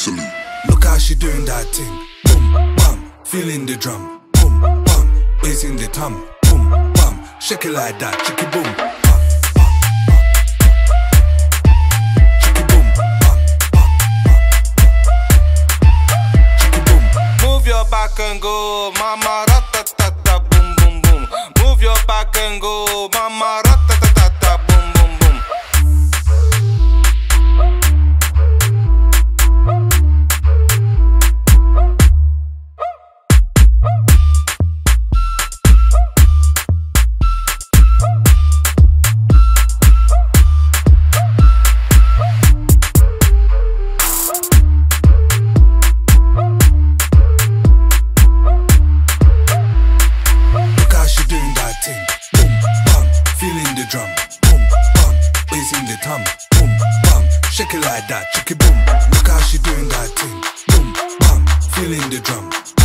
Salut. Look how she doing that thing. Boom, bam, feeling the drum. Boom, bam, bass the tom. Boom, bam, shake it like that. Bam. Chicky boom. Bam, back and go, mama ratatata, boom boom boom. Move your back and go, feeling the drum. Boom, bam, bass in the tom. Boom, bam, shake it like that. shake it boom. Look how she doing that thing. Boom, bam, feeling the drum.